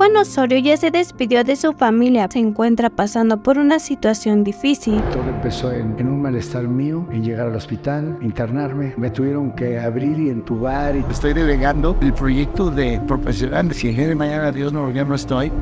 Juan Osorio ya se despidió de su familia, se encuentra pasando por una situación difícil. Todo empezó en, en, un malestar mío, en llegar al hospital, internarme, me tuvieron que abrir y entubar. Y... Estoy delegando el proyecto de profesional, si el día de mañana Dios no lo no estoy,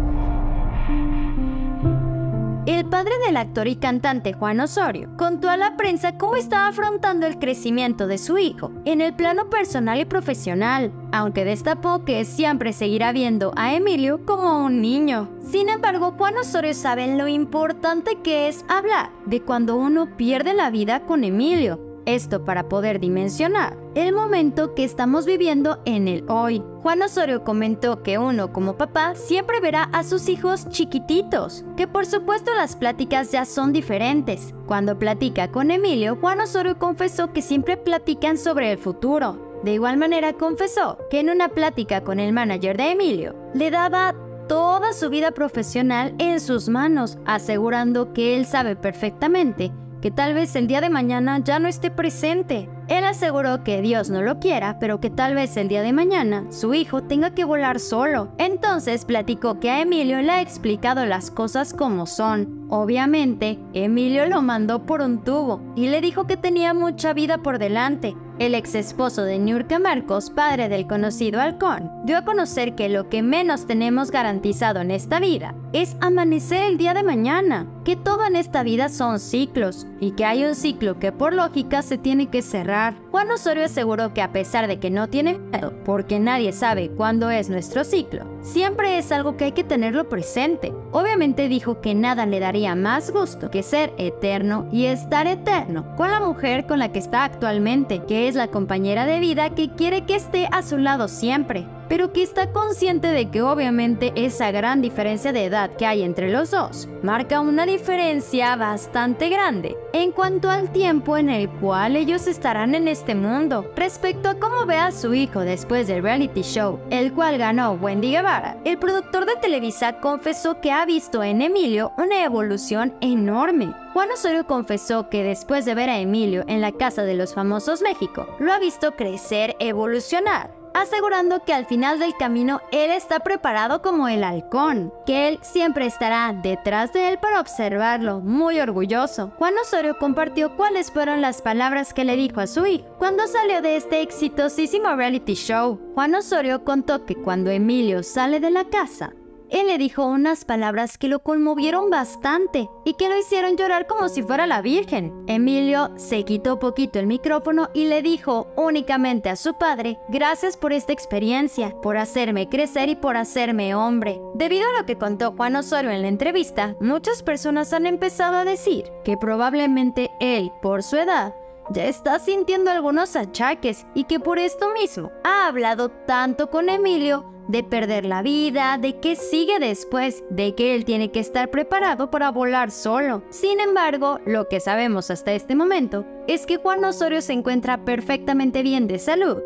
el padre del actor y cantante Juan Osorio contó a la prensa cómo estaba afrontando el crecimiento de su hijo en el plano personal y profesional, aunque destapó que siempre seguirá viendo a Emilio como un niño. Sin embargo, Juan Osorio sabe lo importante que es hablar de cuando uno pierde la vida con Emilio, esto para poder dimensionar el momento que estamos viviendo en el hoy. Juan Osorio comentó que uno como papá siempre verá a sus hijos chiquititos, que por supuesto las pláticas ya son diferentes. Cuando platica con Emilio, Juan Osorio confesó que siempre platican sobre el futuro. De igual manera confesó que en una plática con el manager de Emilio, le daba toda su vida profesional en sus manos, asegurando que él sabe perfectamente que tal vez el día de mañana ya no esté presente. Él aseguró que Dios no lo quiera, pero que tal vez el día de mañana su hijo tenga que volar solo. Entonces platicó que a Emilio le ha explicado las cosas como son. Obviamente, Emilio lo mandó por un tubo y le dijo que tenía mucha vida por delante. El ex esposo de Niurka Marcos, padre del conocido halcón, dio a conocer que lo que menos tenemos garantizado en esta vida es amanecer el día de mañana, que todo en esta vida son ciclos y que hay un ciclo que por lógica se tiene que cerrar. Juan Osorio aseguró que a pesar de que no tiene miedo, porque nadie sabe cuándo es nuestro ciclo, siempre es algo que hay que tenerlo presente. Obviamente dijo que nada le daría más gusto que ser eterno y estar eterno con la mujer con la que está actualmente, que es la compañera de vida que quiere que esté a su lado siempre pero que está consciente de que obviamente esa gran diferencia de edad que hay entre los dos marca una diferencia bastante grande en cuanto al tiempo en el cual ellos estarán en este mundo. Respecto a cómo ve a su hijo después del reality show, el cual ganó Wendy Guevara, el productor de Televisa confesó que ha visto en Emilio una evolución enorme. Juan Osorio confesó que después de ver a Emilio en la Casa de los Famosos México, lo ha visto crecer, evolucionar asegurando que al final del camino él está preparado como el halcón, que él siempre estará detrás de él para observarlo, muy orgulloso. Juan Osorio compartió cuáles fueron las palabras que le dijo a su hijo cuando salió de este exitosísimo reality show. Juan Osorio contó que cuando Emilio sale de la casa, él le dijo unas palabras que lo conmovieron bastante y que lo hicieron llorar como si fuera la Virgen. Emilio se quitó poquito el micrófono y le dijo únicamente a su padre, gracias por esta experiencia, por hacerme crecer y por hacerme hombre. Debido a lo que contó Juan Osorio en la entrevista, muchas personas han empezado a decir que probablemente él, por su edad, ya está sintiendo algunos achaques y que por esto mismo ha hablado tanto con Emilio de perder la vida, de qué sigue después, de que él tiene que estar preparado para volar solo. Sin embargo, lo que sabemos hasta este momento es que Juan Osorio se encuentra perfectamente bien de salud.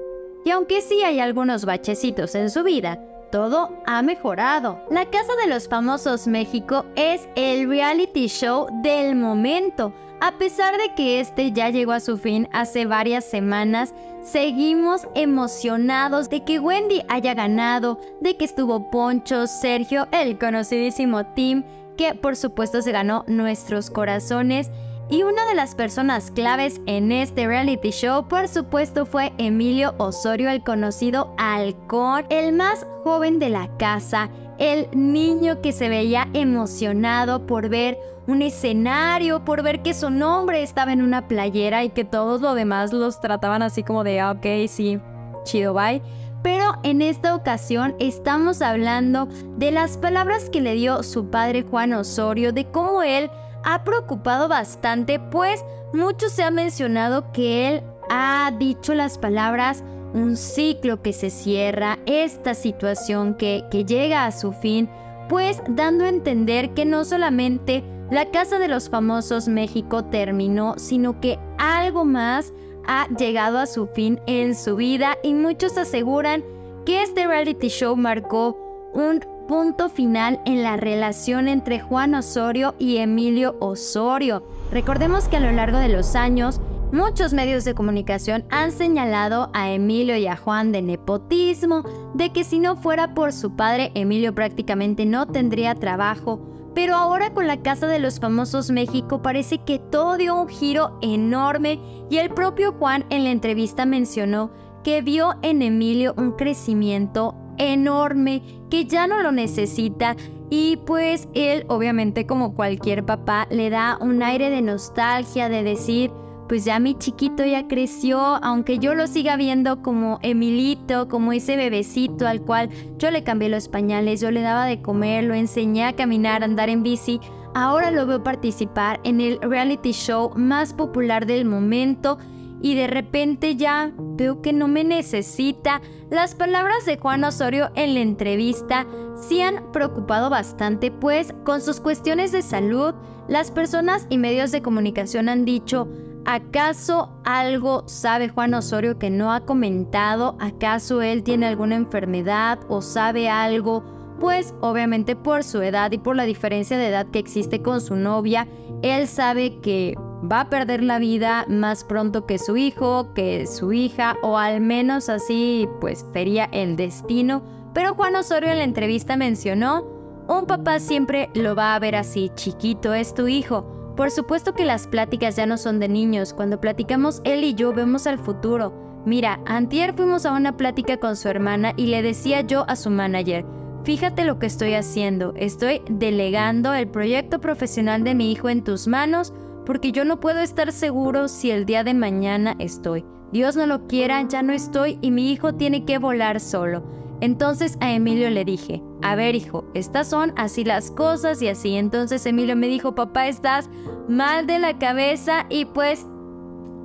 Y aunque sí hay algunos bachecitos en su vida, todo ha mejorado. La Casa de los Famosos México es el reality show del momento. A pesar de que este ya llegó a su fin hace varias semanas, seguimos emocionados de que Wendy haya ganado, de que estuvo Poncho, Sergio, el conocidísimo Tim, que por supuesto se ganó nuestros corazones. Y una de las personas claves en este reality show, por supuesto, fue Emilio Osorio, el conocido Halcón, el más joven de la casa, el niño que se veía emocionado por ver un escenario, por ver que su nombre estaba en una playera y que todos los demás los trataban así como de, ah, ok, sí, chido, bye. Pero en esta ocasión estamos hablando de las palabras que le dio su padre Juan Osorio, de cómo él ha preocupado bastante, pues mucho se ha mencionado que él ha dicho las palabras un ciclo que se cierra, esta situación que, que llega a su fin, pues dando a entender que no solamente la Casa de los Famosos México terminó, sino que algo más ha llegado a su fin en su vida y muchos aseguran que este reality show marcó un punto final en la relación entre Juan Osorio y Emilio Osorio. Recordemos que a lo largo de los años, Muchos medios de comunicación han señalado a Emilio y a Juan de nepotismo, de que si no fuera por su padre, Emilio prácticamente no tendría trabajo. Pero ahora con la Casa de los Famosos México parece que todo dio un giro enorme y el propio Juan en la entrevista mencionó que vio en Emilio un crecimiento enorme, que ya no lo necesita y pues él obviamente como cualquier papá le da un aire de nostalgia, de decir, pues ya mi chiquito ya creció, aunque yo lo siga viendo como Emilito, como ese bebecito al cual yo le cambié los pañales, yo le daba de comer, lo enseñé a caminar, a andar en bici, ahora lo veo participar en el reality show más popular del momento y de repente ya veo que no me necesita. Las palabras de Juan Osorio en la entrevista sí han preocupado bastante, pues con sus cuestiones de salud, las personas y medios de comunicación han dicho, ¿acaso algo sabe Juan Osorio que no ha comentado? ¿Acaso él tiene alguna enfermedad o sabe algo? Pues obviamente por su edad y por la diferencia de edad que existe con su novia, él sabe que va a perder la vida más pronto que su hijo, que su hija, o al menos así pues sería el destino. Pero Juan Osorio en la entrevista mencionó, un papá siempre lo va a ver así, chiquito es tu hijo. Por supuesto que las pláticas ya no son de niños, cuando platicamos él y yo vemos al futuro. Mira, antier fuimos a una plática con su hermana y le decía yo a su manager, fíjate lo que estoy haciendo, estoy delegando el proyecto profesional de mi hijo en tus manos, porque yo no puedo estar seguro si el día de mañana estoy. Dios no lo quiera, ya no estoy y mi hijo tiene que volar solo. Entonces a Emilio le dije, a ver hijo, estas son así las cosas y así. Entonces Emilio me dijo, papá, estás mal de la cabeza y pues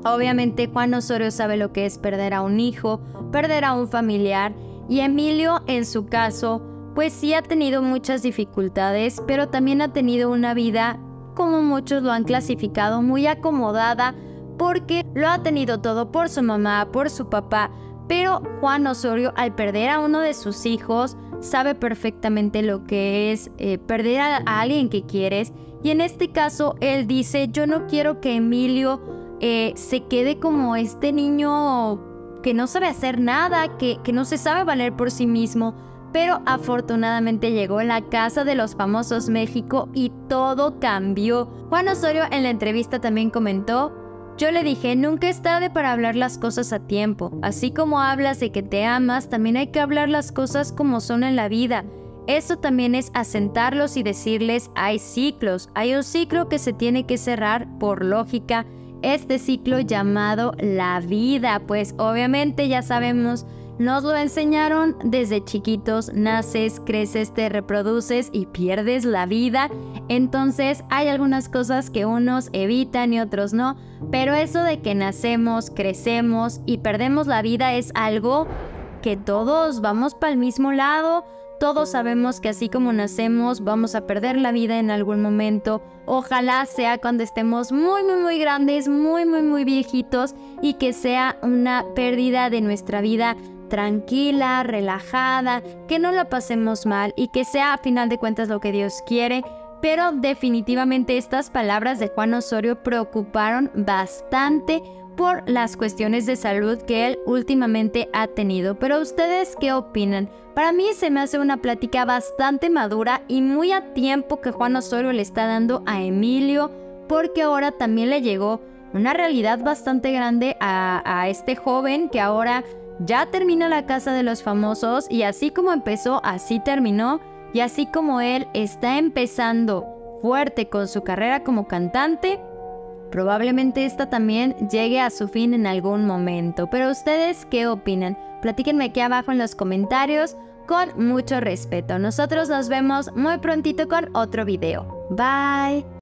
obviamente Juan Osorio sabe lo que es perder a un hijo, perder a un familiar y Emilio en su caso pues sí ha tenido muchas dificultades, pero también ha tenido una vida como muchos lo han clasificado, muy acomodada porque lo ha tenido todo por su mamá, por su papá, pero Juan Osorio al perder a uno de sus hijos sabe perfectamente lo que es eh, perder a, alguien que quieres y en este caso él dice yo no quiero que Emilio eh, se quede como este niño que no sabe hacer nada, que, que no se sabe valer por sí mismo, pero afortunadamente llegó la casa de los famosos México y todo cambió. Juan Osorio en la entrevista también comentó, yo le dije, nunca es tarde para hablar las cosas a tiempo. Así como hablas de que te amas, también hay que hablar las cosas como son en la vida. Eso también es asentarlos y decirles, hay ciclos, hay un ciclo que se tiene que cerrar por lógica, este ciclo llamado la vida, pues obviamente ya sabemos nos lo enseñaron desde chiquitos, naces, creces, te reproduces y pierdes la vida. Entonces hay algunas cosas que unos evitan y otros no, pero eso de que nacemos, crecemos y perdemos la vida es algo que todos vamos para el mismo lado. Todos sabemos que así como nacemos vamos a perder la vida en algún momento. Ojalá sea cuando estemos muy, muy, muy grandes, muy, muy, muy viejitos y que sea una pérdida de nuestra vida tranquila, relajada, que no la pasemos mal y que sea a final de cuentas lo que Dios quiere. Pero definitivamente estas palabras de Juan Osorio preocuparon bastante por las cuestiones de salud que él últimamente ha tenido. Pero ustedes qué opinan? Para mí se me hace una plática bastante madura y muy a tiempo que Juan Osorio le está dando a Emilio porque ahora también le llegó una realidad bastante grande a, a este joven que ahora ya termina la casa de los famosos y así como empezó, así terminó. Y así como él está empezando fuerte con su carrera como cantante, probablemente esta también llegue a su fin en algún momento. Pero ustedes, ¿qué opinan? Platíquenme aquí abajo en los comentarios con mucho respeto. Nosotros nos vemos muy prontito con otro video. Bye.